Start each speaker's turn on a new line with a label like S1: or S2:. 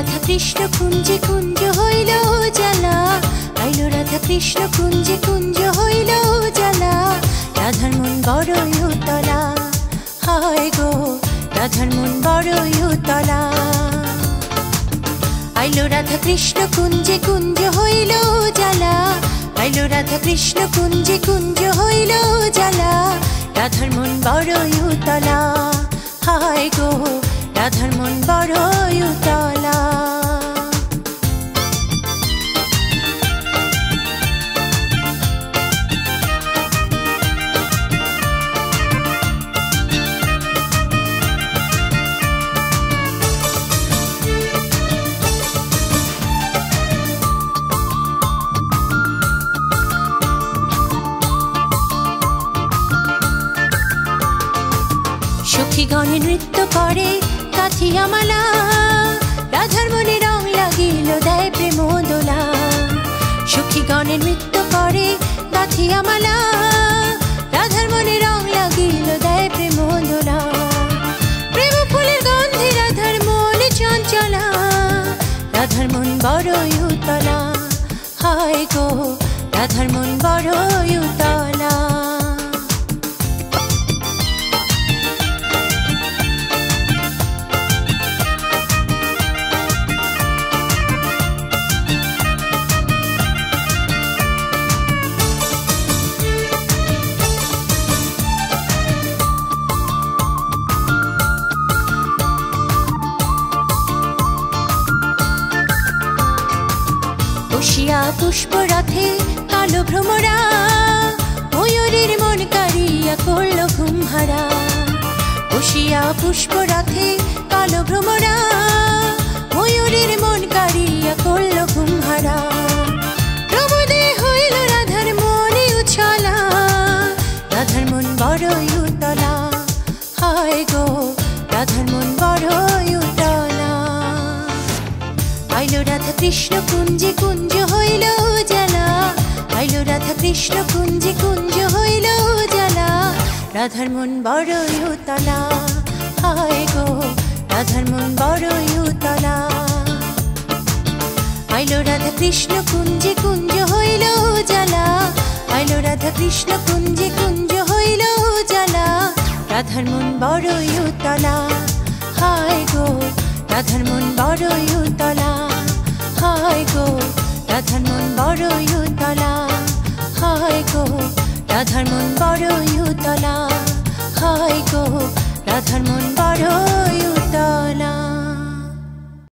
S1: কৃষ্ণ কুঞ্জে, কুঞ্জ হইল জ্বালা। আইলো রাধা কৃষ্ণ কুঞ্জে, কুঞ্জ হইল জ্বালা। রাধার মন বড়ই উতলা। হায় গো, রাধার মন বড়ই উতলা। আইলো রাধা কৃষ্ণ কুঞ্জে, কুঞ্জ হইল জ্বালা। আইলো রাধা কৃষ্ণ কুঞ্জে, কুঞ্জ হইল জ্বালা। রাধার মন বড়ই উতলা। হায় গো, রাধার মন বড়ই সখীগণে নৃত্য করে কাঠিয়া মালা রাধার মনে রং লাগিল, দেয় প্রেম দোলা। সখীগণে নৃত্য করে কাঠিয়া মালা রাধার মনে রং ফুলের গন্ধে চঞ্চলা। রাধার মন হায় গো, রাধার মন বড়ই উতলা। বসিয়া পুষ্পরথে কালো ভ্রমরা। ময়ূরের মন কারিয়া করল ঘুমহারা। বসিয়া পুষ্পরথে কালো ভ্রমরা। ময়ূরের মন কারিয়া করল ঘুমহারা। প্রমোদে হইল রাধার মনে উছলা। রাধার মন বড়ই উতলা। হায় গো, রাধার মন বড়ই উতলা। আইলো রাধা কৃষ্ণ কুঞ্জে কুঞ্জ হইল জ্বালা আইলো রাধা কৃষ্ণ কুঞ্জে কুঞ্জ হইল জ্বালা রাধার মন বড়ই উতলা। হায় গো, রাধার মন বড়ই উতলা। আইলো রাধা কৃষ্ণ কুঞ্জে কুঞ্জ হইল জ্বালা আইলো রাধা কৃষ্ণ কুঞ্জে কুঞ্জ হইল জ্বালা রাধার মন বড়ই উতলা। হায় গো রাধার মন বড়ই উতলা। হয় গো, রাধার মন বড়ই উতলা। হয় গো, রাধার মন বড়ই উতলা। হয় গো, রাধার মন বড়ই